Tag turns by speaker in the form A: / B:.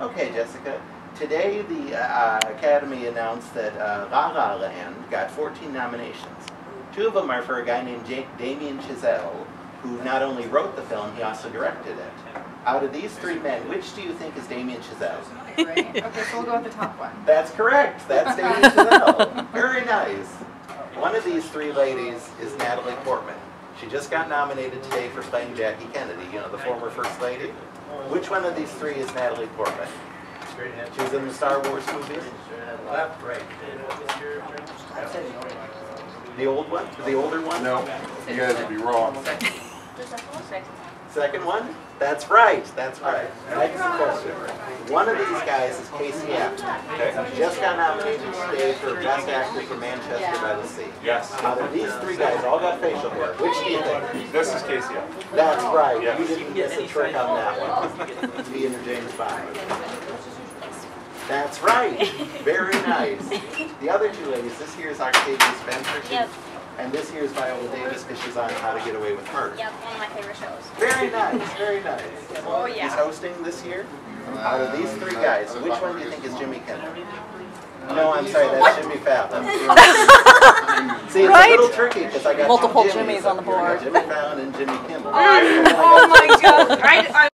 A: Okay, Jessica. Today, the uh, Academy announced that uh, La La Land got 14 nominations. Two of them are for a guy named J- Damien Chazelle, who not only wrote the film, he also directed it. Out of these three men, which do you think is Damien Chazelle?
B: Okay, so we'll go with the top one.
A: That's correct. That's Damien Chazelle. Very nice. One of these three ladies is Natalie Portman. She just got nominated today for playing Jackie Kennedy, you know, the former First Lady. Which one of these three is Natalie Portman? She was in the Star Wars movies.
C: Left, right.
A: The old one? The older one?
D: No, you guys would be wrong.
A: Second one? That's right. That's right. Next question. One of these guys is Casey Affleck. He just got nominated today for Best Actor for Manchester by the Sea.
D: Yes.
A: Out of these three guys, all got facial hair. Which do you think?
D: This is Casey.
A: That's right.
D: Yeah.
A: You didn't miss a trick on that one. To be in the James Bond. That's right. Very nice. The other two ladies, this here is Octavia Spencer. She-
E: Yep.
A: And this here is Viola Davis because she's on How to Get Away with Murder.
E: Yep, one of my favorite shows.
A: Very nice, very nice.
E: Oh, yeah.
A: He's hosting this year. Out of these three guys, which one do you think is Jimmy Kimmel? No, I'm sorry, that's Jimmy Fallon. See, it's a little tricky because I got
F: Multiple
A: two
F: Jimmys
A: Jimmys
F: on the
A: up here. I got
F: board.
A: Jimmy Fallon and Jimmy Kimmel.
B: Oh my god.
E: I, I